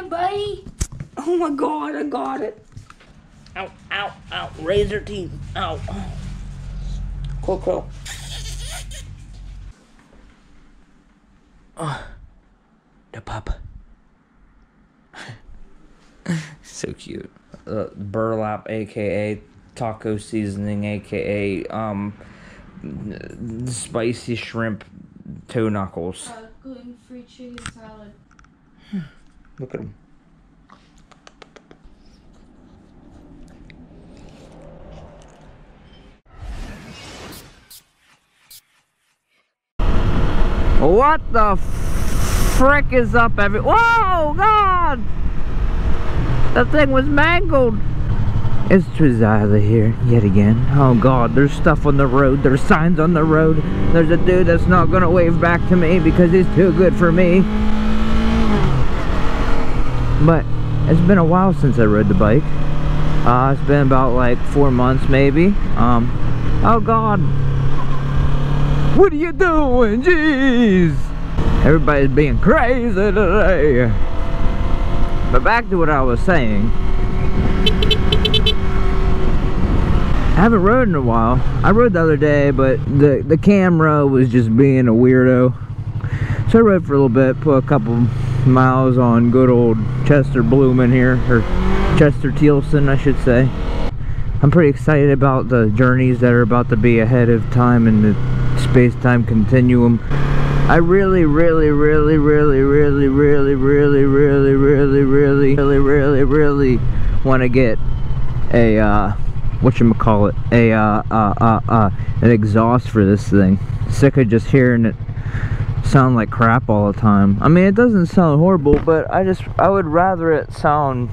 again, buddy. Oh my god, I got it. Ow, ow, ow. Razor teeth. Ow. Coco. Oh, the pup. so cute. Uh, burlap, aka taco seasoning, aka um, spicy shrimp toe knuckles. Uh, gluten-free chicken salad. Look at. What the frick is up every- Whoa, God! That thing was mangled. It's Twizyler here, yet again. Oh God, there's stuff on the road. There's signs on the road. There's a dude that's not gonna wave back to me because he's too good for me. But it's been a while since I rode the bike. Uh, it's been about like four months maybe. Um, oh God. What are you doing? Jeez. Everybody's being crazy today. But back to what I was saying. I haven't rode in a while. I rode the other day, but the, the camera was just being a weirdo. So I rode for a little bit, put a couple miles on good old Chester Blumen here, or Chester Tealson, I should say. I'm pretty excited about the journeys that are about to be ahead of time in the space-time continuum. I really, really, really, really, really, really, really, really, really, really, really, really, really want to get a, uh, whatchamacallit, a, uh, uh, uh, uh, an exhaust for this thing. Sick of just hearing it sound like crap all the time. I mean, it doesn't sound horrible, but I just, I would rather it sound,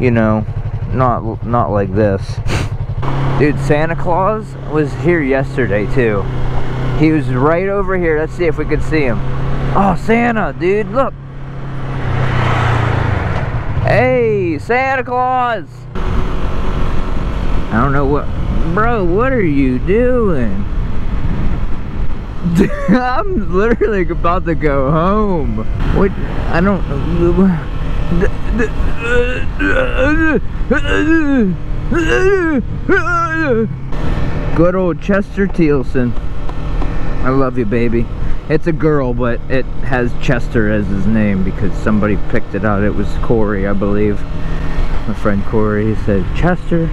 you know, not, not like this. Dude, Santa Claus was here yesterday, too. He was right over here. Let's see if we can see him. Oh, Santa, dude, look. Hey, Santa Claus. I don't know what, bro, what are you doing? I'm literally about to go home. What? I don't. Good old Chester Tealson. I love you, baby. It's a girl, but it has Chester as his name because somebody picked it out. It was Corey, I believe. My friend Corey said Chester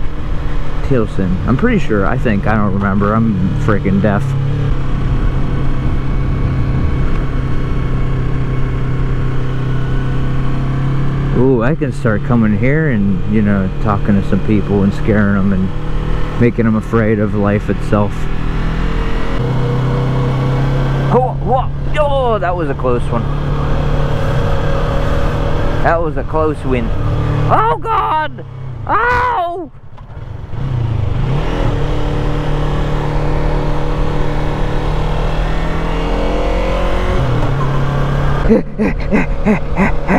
Tealson. I'm pretty sure. I think. I don't remember. I'm freaking deaf. Ooh, I can start coming here and, you know, talking to some people and scaring them and making them afraid of life itself. Oh, whoa, oh, that was a close one. That was a close win. Oh, God! Oh!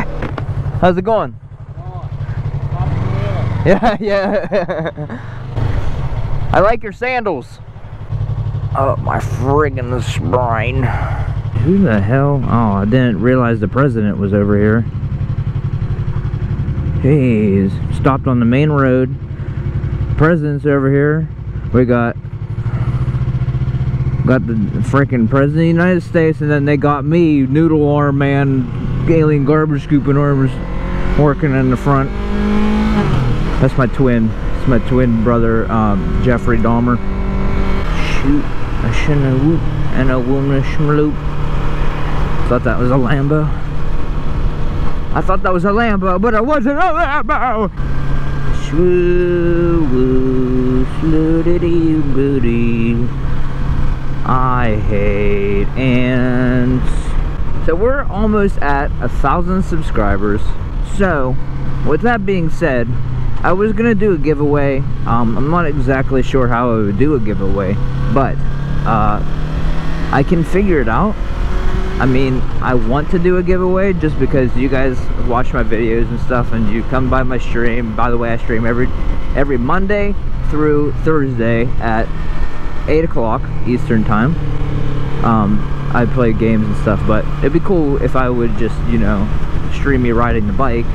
How's it going? Oh, yeah, yeah. I like your sandals. Oh, my friggin' spine. Who the hell? Oh, I didn't realize the president was over here. Jeez. Stopped on the main road. President's over here. We got got the freaking president of the United States, and then they got me, noodle arm man, alien garbage scooping arms, working in the front. That's my twin. It's my twin brother, um, Jeffrey Dahmer. Shoot, have whoop, and a woman schmaloop. Thought that was a Lambo. I thought that was a Lambo, but it wasn't a Lambo. Shoo woo, sloo booty. I hate ants. So we're almost at a thousand subscribers. So, with that being said, I was gonna do a giveaway. Um, I'm not exactly sure how I would do a giveaway, but uh, I can figure it out. I mean, I want to do a giveaway just because you guys watch my videos and stuff, and you come by my stream. By the way, I stream every every Monday through Thursday at 8 o'clock Eastern Time. Um, I play games and stuff, but it'd be cool if I would just, you know, stream me riding the bike.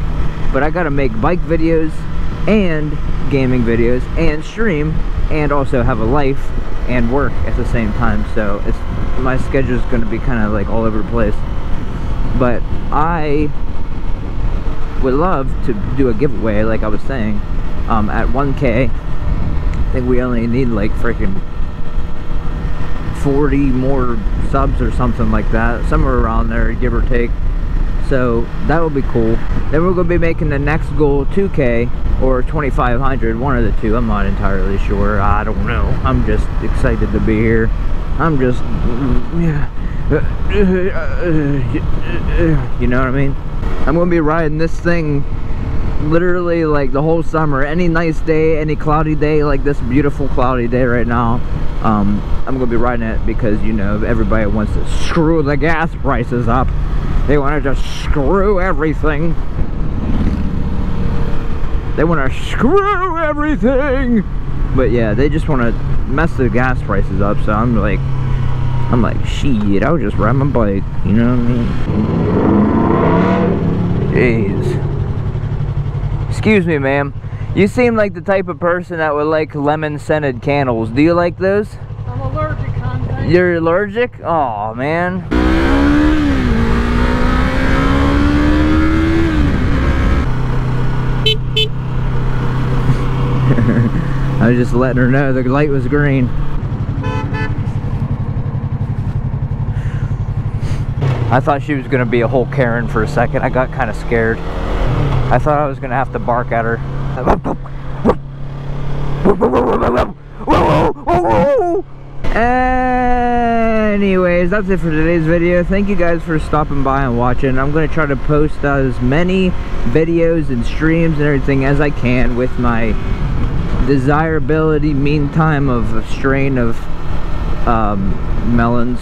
But I gotta make bike videos and gaming videos and stream and also have a life and work at the same time. So it's my schedule is gonna be kind of like all over the place. But I would love to do a giveaway, like I was saying, um, at 1K. I think we only need like freaking 40 more subs or something like that somewhere around there give or take so that would be cool. Then we're going to be making the next goal 2k or 2500 one of the two. I'm not entirely sure. I don't know. I'm just excited to be here. I'm just yeah you know what i mean? I'm going to be riding this thing literally like the whole summer. Any nice day any cloudy day like this beautiful cloudy day right now um, I'm gonna be riding it because you know everybody wants to screw the gas prices up they want to just screw everything they want to screw everything but yeah they just want to mess the gas prices up so I'm like I'm like shit I'll just ride my bike you know what I mean jeez Excuse me, ma'am. You seem like the type of person that would like lemon scented candles. Do you like those? I'm allergic, hon. You're allergic? Oh, man. I was just letting her know the light was green. I thought she was going to be a whole Karen for a second. I got kind of scared. I thought I was going to have to bark at her. Anyways, that's it for today's video. Thank you guys for stopping by and watching. I'm going to try to post as many videos and streams and everything as I can with my desirability meantime of a strain of um, melons.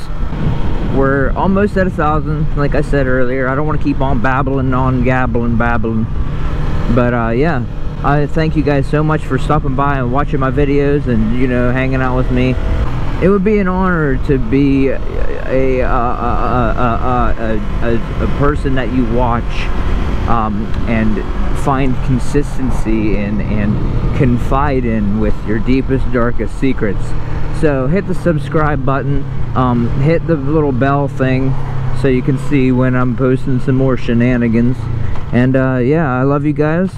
We're almost at a thousand, like I said earlier. I don't want to keep on babbling on, gabbling, babbling. But uh, yeah, I thank you guys so much for stopping by and watching my videos and, you know, hanging out with me. It would be an honor to be a, a, a, a, a, person that you watch um, and find consistency in and confide in with your deepest, darkest secrets. So hit the subscribe button, um, hit the little bell thing so you can see when I'm posting some more shenanigans. And uh, yeah, I love you guys.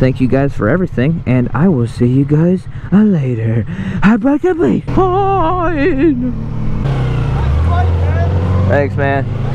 Thank you guys for everything, and I will see you guys uh, later. later. How about the Thanks, man.